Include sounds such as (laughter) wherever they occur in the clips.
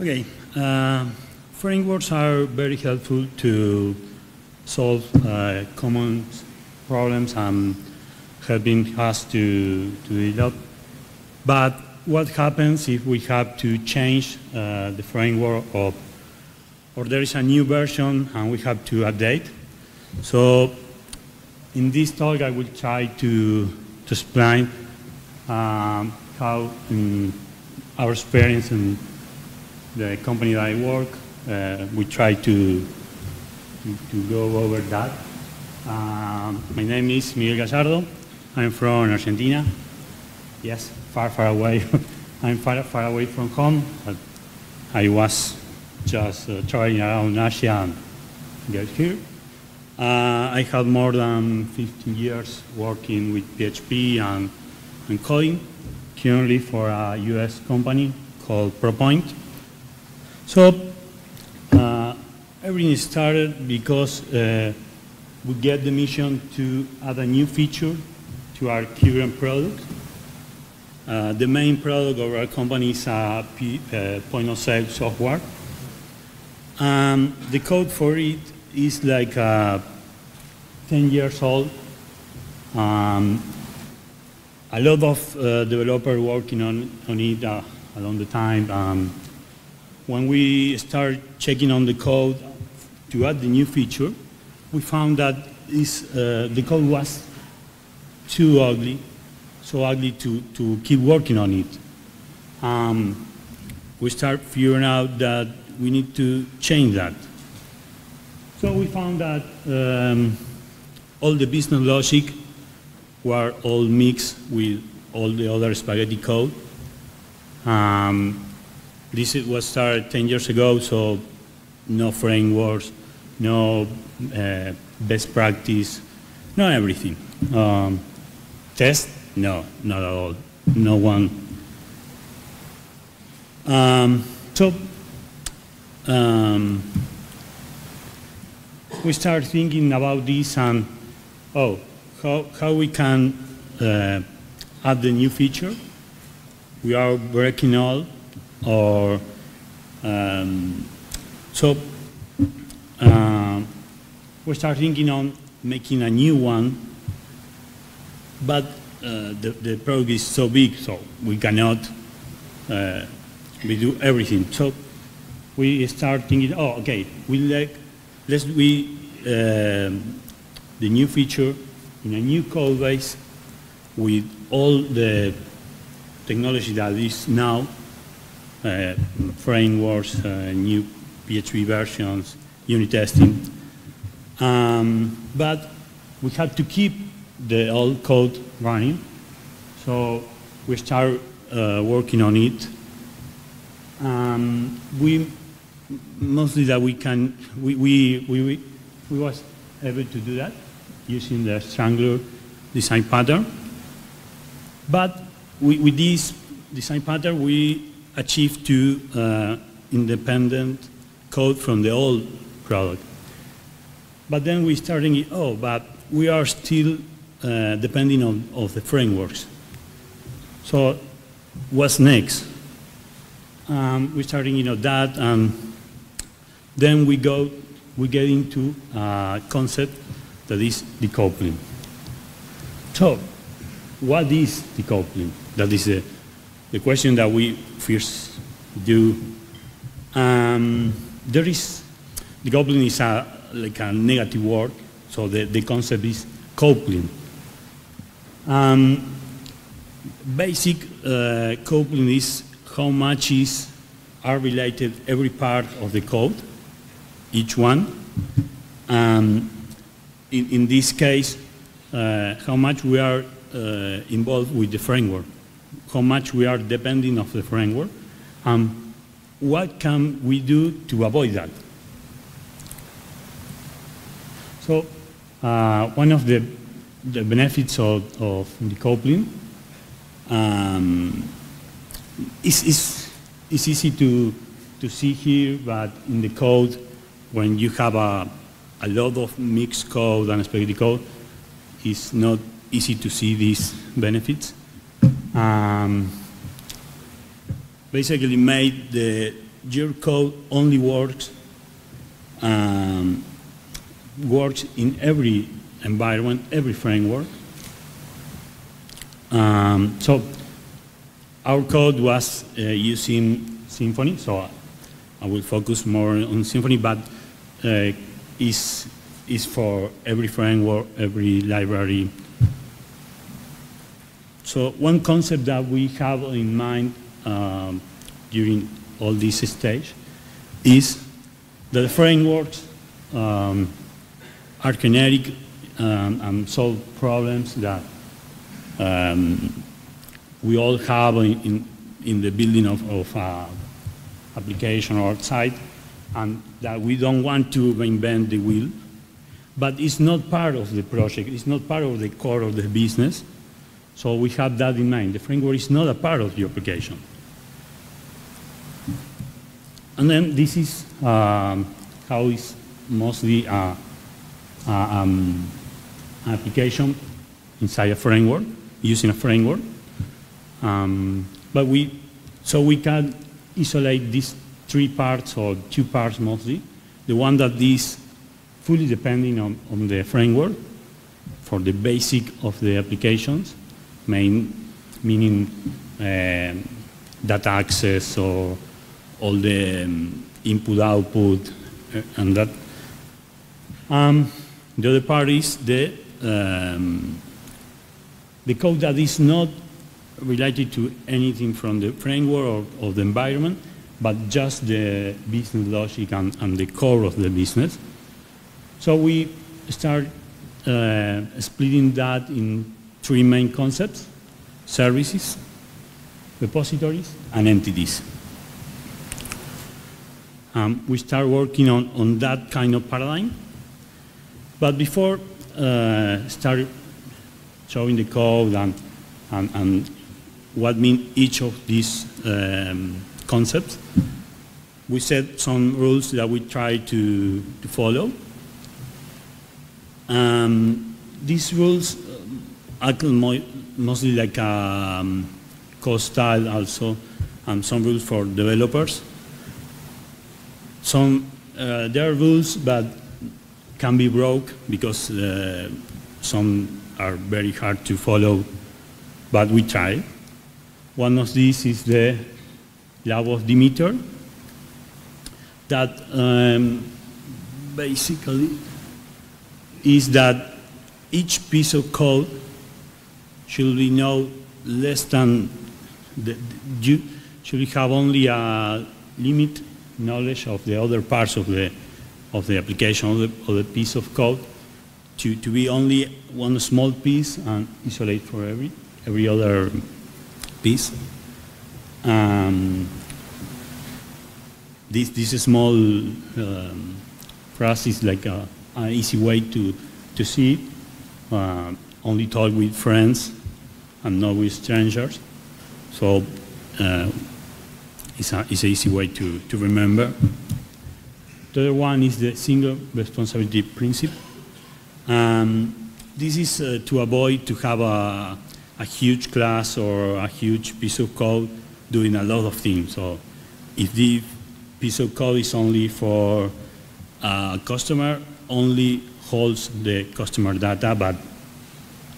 Okay. Uh, frameworks are very helpful to solve uh, common problems and helping us to, to develop. But what happens if we have to change uh, the framework of, or there is a new version and we have to update? So in this talk I will try to, to explain um, how um, our experience in the company that I work, uh, we try to, to, to, go over that. Um, my name is Miguel Gallardo. I'm from Argentina. Yes, far, far away. (laughs) I'm far, far away from home, but I was just uh, traveling around Asia and get here. Uh, I have more than 15 years working with PHP and, and coding, currently for a US company called ProPoint. So uh, everything started because uh, we get the mission to add a new feature to our current product. Uh, the main product of our company is a P, uh, point of sale software. Um, the code for it is like uh, 10 years old. Um, a lot of uh, developers working on, on it along the time. Um, when we start checking on the code to add the new feature, we found that uh, the code was too ugly, so ugly to, to keep working on it. Um, we start figuring out that we need to change that. So we found that um, all the business logic were all mixed with all the other spaghetti code. Um, this was started 10 years ago, so no frameworks, no uh, best practice, not everything. Um, test? No, not at all. No one. Um, so um, we start thinking about this and, oh, how, how we can uh, add the new feature. We are breaking all or um, so uh, we start thinking on making a new one, but uh, the, the product is so big, so we cannot uh, we do everything. So we start thinking, oh, okay, we like, let's we um, the new feature in a new code base with all the technology that is now frameworks, uh, new PHP versions, unit testing. Um, but we had to keep the old code running. So we start uh, working on it. Um, we mostly that we can, we, we, we, we was able to do that using the Strangler design pattern. But we, with this design pattern, we achieve two uh, independent code from the old product. But then we starting, oh, but we are still uh, depending on of the frameworks. So what's next? Um, we're starting, you know, that, and then we go, we get into a concept that is decoupling. So, what is decoupling? That is the the question that we first do, um, there is, decoupling is a, like a negative word, so the, the concept is coupling. Um, basic uh, coupling is how much is are related every part of the code, each one. Um, in, in this case, uh, how much we are uh, involved with the framework how much we are depending of the framework, and what can we do to avoid that? So uh, one of the, the benefits of, of decoupling um, is, is, is easy to, to see here, but in the code, when you have a, a lot of mixed code and spaghetti code, it's not easy to see these benefits um, basically made the, your code only works um, works in every environment, every framework. Um, so our code was uh, using Symfony, so I will focus more on Symfony, but uh, is is for every framework, every library. So one concept that we have in mind um, during all this stage is that the frameworks um, are generic um, and solve problems that um, we all have in, in, in the building of, of uh, application or site, and that we don't want to reinvent the wheel. But it's not part of the project, it's not part of the core of the business. So we have that in mind. The framework is not a part of the application. And then this is um, how it's mostly a, a um, application inside a framework, using a framework. Um, but we, so we can isolate these three parts or two parts mostly. The one that is fully depending on, on the framework for the basic of the applications, main, meaning uh, data access or all the um, input output uh, and that. Um, the other part is the, um, the code that is not related to anything from the framework or, or the environment, but just the business logic and, and the core of the business. So we start uh, splitting that in three main concepts, services, repositories, and entities. Um, we start working on, on that kind of paradigm. But before uh, start showing the code and, and, and what mean each of these um, concepts, we set some rules that we try to, to follow. Um, these rules are mostly like a um, style also, and some rules for developers. Some, uh, there are rules but can be broke because uh, some are very hard to follow, but we try. One of these is the law of Demeter that um, basically is that each piece of code should be no less than, the, should we have only a limit knowledge of the other parts of the, of the application, of the, of the piece of code, to, to be only one small piece and isolate for every, every other piece. Um, this, this small um, phrase is like an easy way to, to see, uh, only talk with friends and not with strangers. So uh, it's, a, it's an easy way to, to remember. The other one is the single responsibility principle. Um, this is uh, to avoid to have a, a huge class or a huge piece of code doing a lot of things. So if the piece of code is only for a customer, only holds the customer data, but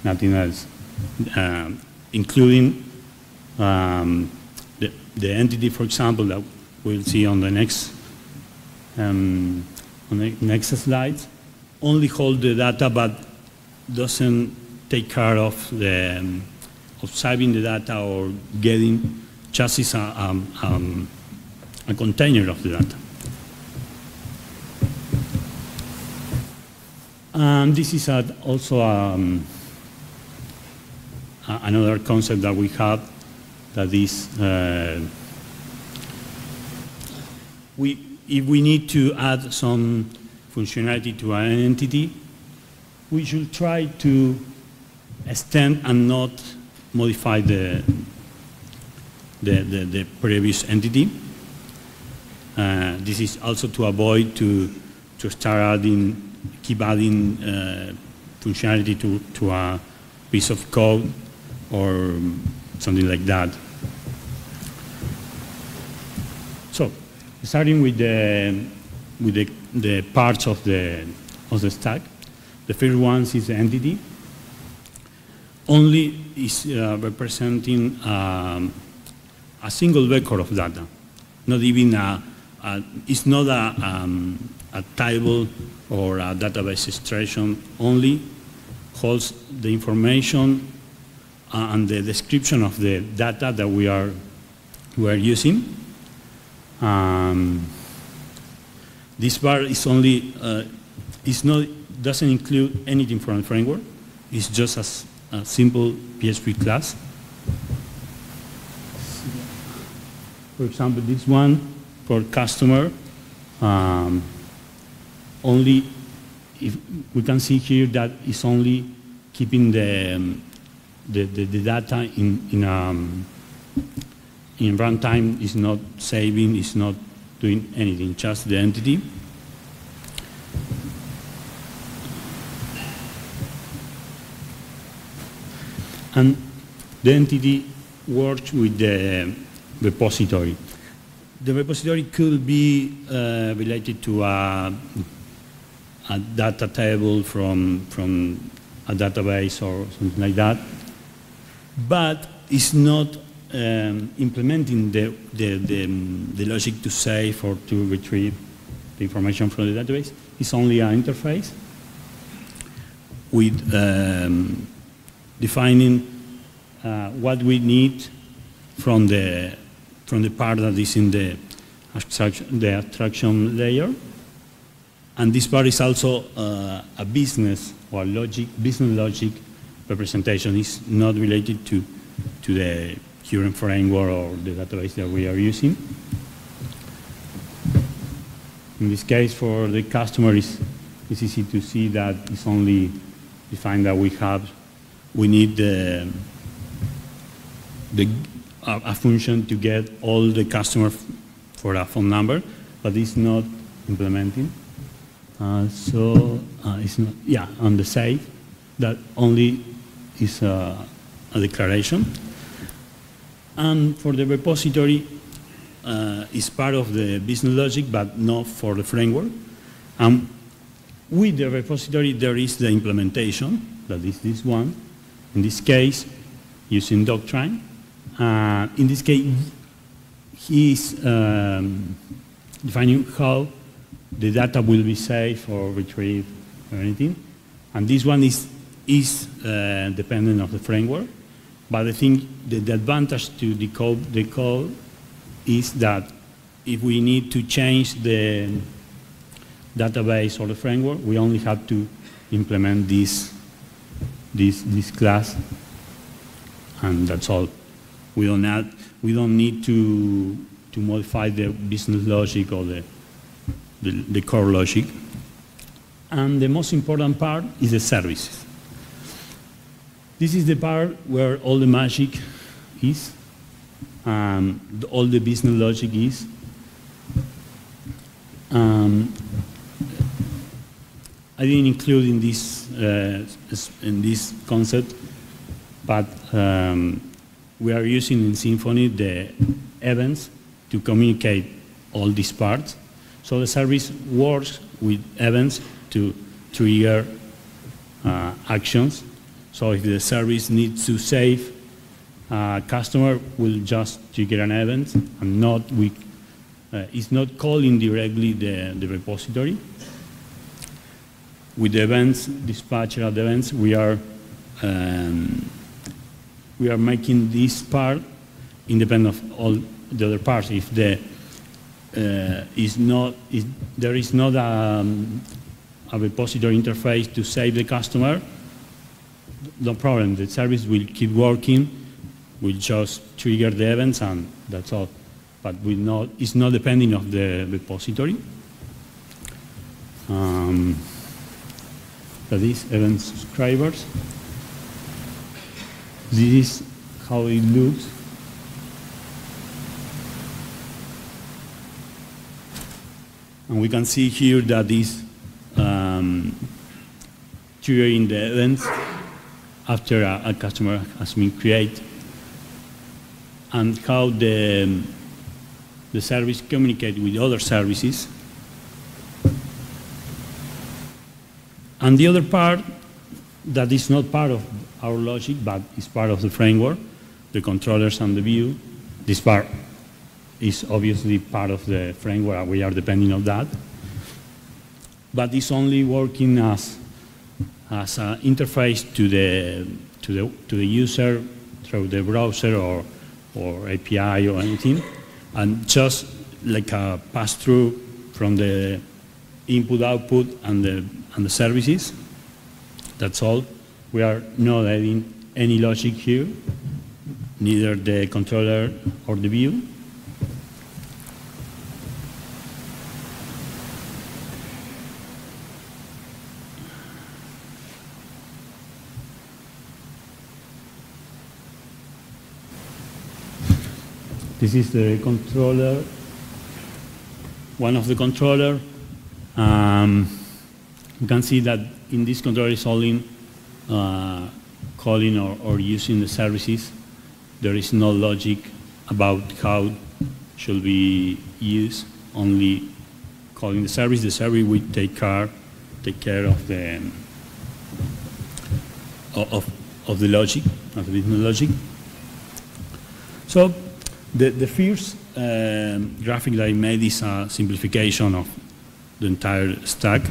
nothing else, um, including um, the, the entity, for example, that we'll see on the next um, on the next slide, only hold the data, but doesn't take care of the um, of saving the data or getting just as a, a container of the data. And this is also um, another concept that we have that is uh, we, if we need to add some functionality to an entity, we should try to extend and not modify the, the, the, the previous entity. Uh, this is also to avoid to, to start adding keep adding uh, functionality to, to a piece of code or something like that. So starting with the with the, the parts of the of the stack. The first one is the entity. Only is uh, representing um, a single vector of data, not even a, a it's not a, um, a table or a database extraction. Only holds the information and the description of the data that we are we are using. Um, this bar is only uh, is not doesn't include anything from the framework. It's just a, a simple PHP class. For example, this one for customer, um, only if we can see here that it's only keeping the, um, the, the, the, data in, in, um, in runtime, is not saving, is not doing anything, just the entity. And the entity works with the repository. The repository could be uh, related to a, a, data table from, from a database or something like that, but it's not um, implementing the, the, the, the, logic to save or to retrieve the information from the database. It's only an interface with um, defining uh, what we need from the, from the part that is in the the abstraction layer. And this part is also uh, a business or logic, business logic representation. is not related to, to the current framework or the database that we are using. In this case, for the customer, it's, it's easy to see that it's only defined that we have, we need the, the, a, a function to get all the customer for a phone number, but it's not implementing. Uh, so uh, it's not, yeah, on the save, that only is a, a declaration. And for the repository, uh, is part of the business logic, but not for the framework. And with the repository, there is the implementation, that is this one. In this case, using Doctrine. Uh, in this case, he is um, defining how the data will be saved or retrieved or anything. And this one is, is uh, dependent of the framework. But I think the, the advantage to decode the code is that if we need to change the database or the framework, we only have to implement this, this, this class, and that's all. We don't, add, we don't need to, to modify the business logic or the, the, the core logic. And the most important part is the services. This is the part where all the magic is, um, all the business logic is. Um, I didn't include in this uh, in this concept, but um, we are using in Symfony the events to communicate all these parts. So the service works with events to trigger uh, actions so if the service needs to save, uh, customer will just trigger an event and not we, uh, it's not calling directly the, the repository. With the events, dispatcher at events, we are um, we are making this part independent of all the other parts. If the uh, is not, is, there is not a, um, a repository interface to save the customer, no problem. The service will keep working. We'll just trigger the events and that's all. But we not, it's not depending of the repository. Um, that is event subscribers. This is how it looks. And we can see here that is um, triggering the events after a, a customer has been created and how the, the service communicate with other services. And the other part that is not part of our logic, but is part of the framework, the controllers and the view, this part is obviously part of the framework. We are depending on that. But it's only working as, as an interface to the, to, the, to the user through the browser or, or API or anything, and just like a pass-through from the input-output and the, and the services. That's all. We are not adding any logic here, neither the controller or the view. This is the controller, one of the controller. Um, you can see that in this controller is only uh, calling or, or using the services. There is no logic about how should be used, only calling the service. The service will take care, take care of the of, of the logic, of the business logic. So the, the first um, graphic that I made is a simplification of the entire stack.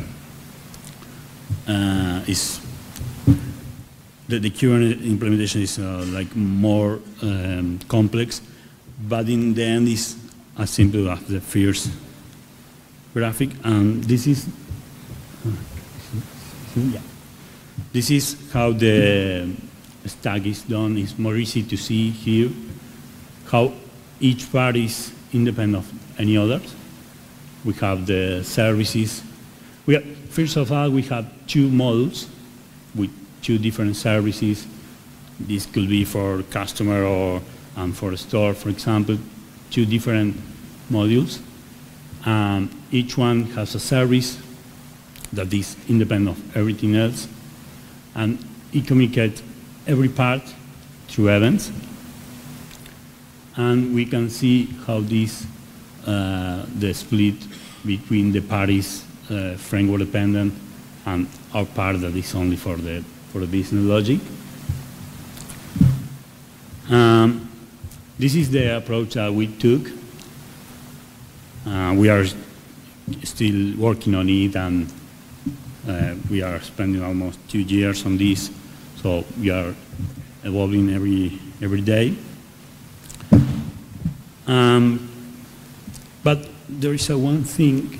Uh, is the, the current implementation is uh, like more um, complex, but in the end is as simple as the first graphic. And this is, yeah. This is how the stack is done. It's more easy to see here how each part is independent of any others. We have the services. We have, first of all, we have two modules with two different services. This could be for customer or um, for a store, for example, two different modules. Um, each one has a service that is independent of everything else, and it communicates every part through events and we can see how this, uh, the split between the parties uh, framework dependent and our part that is only for the, for the business logic. Um, this is the approach that we took. Uh, we are still working on it and uh, we are spending almost two years on this, so we are evolving every, every day. Um, but there is a one thing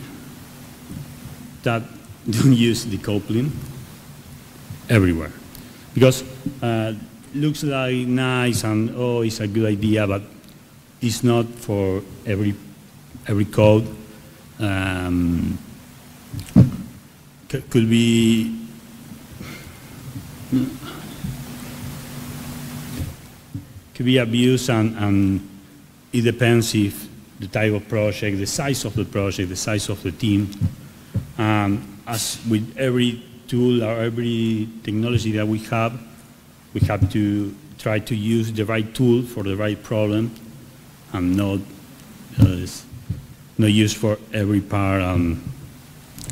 that (laughs) don't use decoupling everywhere. Because uh, looks like nice and oh, it's a good idea, but it's not for every, every code. Um, could be could be abused and, and it depends if the type of project, the size of the project, the size of the team. Um, as with every tool or every technology that we have, we have to try to use the right tool for the right problem and not, uh, not use for every part. Um,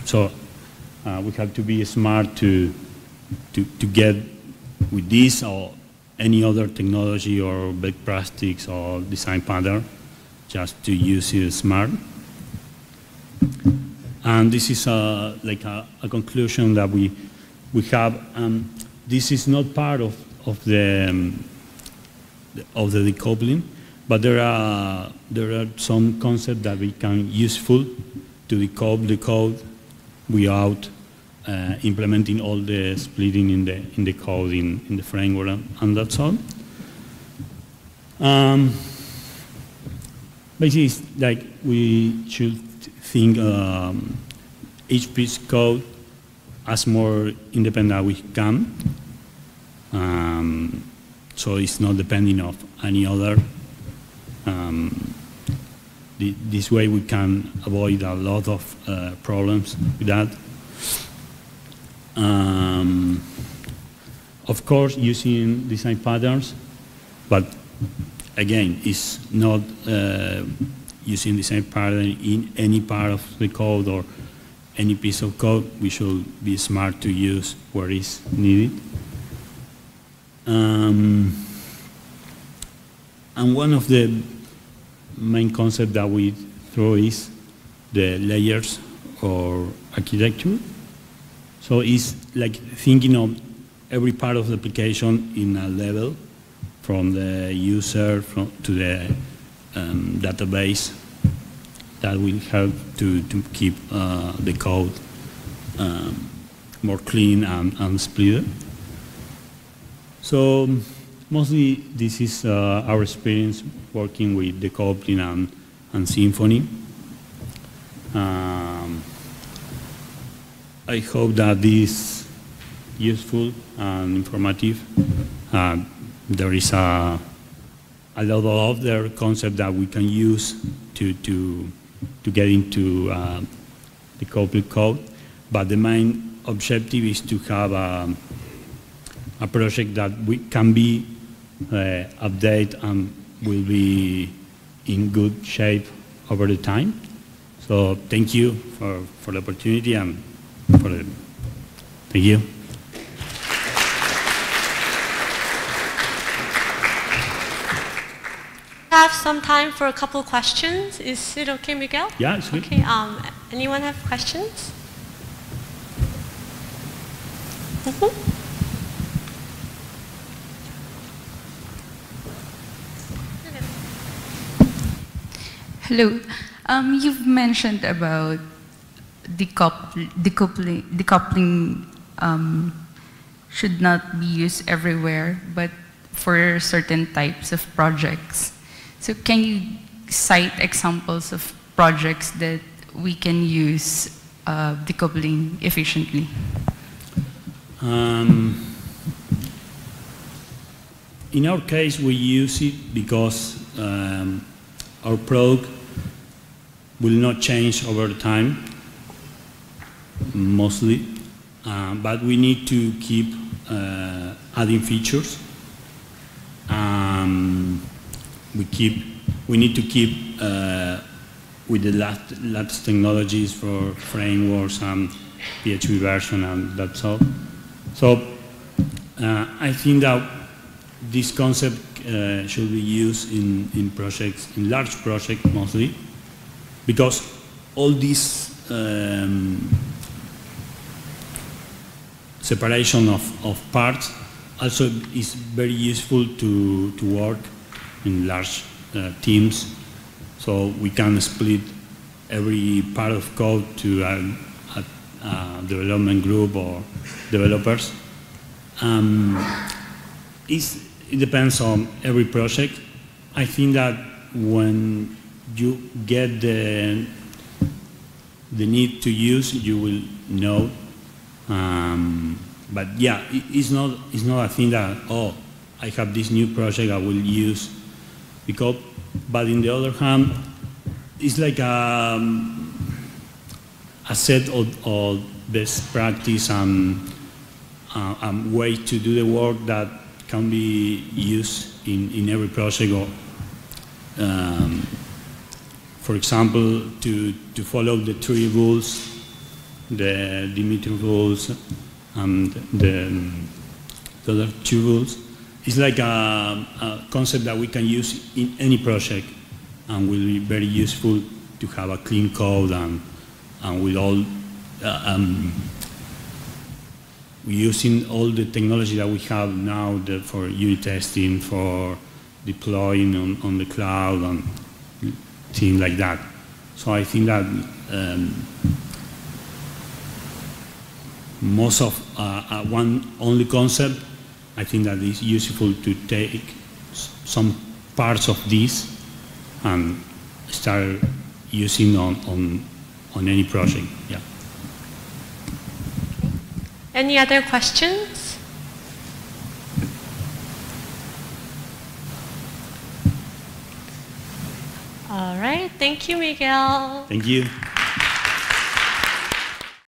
so uh, we have to be smart to, to, to get with this or any other technology or best practices or design pattern, just to use it smart. And this is a, like a, a conclusion that we, we have. Um, this is not part of, of, the, um, of the decoupling, but there are, there are some concepts that we can useful to decouple the code without uh, implementing all the splitting in the in the code in, in the framework and, that's all. Um, basically, like we should think um, each piece code as more independent as we can. Um, so it's not depending of any other. Um, this way we can avoid a lot of uh, problems with that. Um, of course, using design patterns, but again, it's not uh, using same pattern in any part of the code or any piece of code, we should be smart to use where is needed. Um, and one of the main concepts that we throw is the layers or architecture. So it's like thinking of every part of the application in a level from the user from, to the um, database that will help to, to keep uh, the code um, more clean and, and split. So mostly this is uh, our experience working with the decoupling and, and Symfony. Um, I hope that this is useful and informative. Uh, there is a, a lot of other concepts that we can use to, to, to get into uh, the coupled code, but the main objective is to have a, a project that we can be uh, updated and will be in good shape over the time. So thank you for, for the opportunity and for the, thank you. have some time for a couple of questions. Is it okay, Miguel? Yeah, it's good. Okay. Um, anyone have questions? Mhm. Hello. Um, you've mentioned about decoupl decoupling, decoupling um, should not be used everywhere, but for certain types of projects. So can you cite examples of projects that we can use uh, decoupling efficiently? Um, in our case, we use it because um, our product will not change over time, mostly, uh, but we need to keep uh, adding features. Um, we keep, we need to keep uh, with the last, latest technologies for frameworks and PHP version and that's all. So uh, I think that this concept uh, should be used in, in projects, in large projects mostly, because all these um, separation of, of parts also is very useful to, to work in large uh, teams. So we can split every part of code to a, a, a development group or developers. Um, it depends on every project. I think that when you get the, the need to use, you will know. Um, but yeah, it, it's, not, it's not a thing that, oh, I have this new project I will use because, but in the other hand, it's like a, a set of, of best practice and uh, um, way to do the work that can be used in, in every project. Or, um, for example, to, to follow the three rules, the Demeter rules, and the, the other two rules, it's like a, a, concept that we can use in any project and will be very useful to have a clean code and, and with all, uh, um, using all the technology that we have now for unit testing, for deploying on, on the cloud and things like that. So I think that um, most of uh, uh, one only concept I think that it's useful to take some parts of this and start using on, on, on any project. Yeah. Any other questions? All right. Thank you, Miguel. Thank you.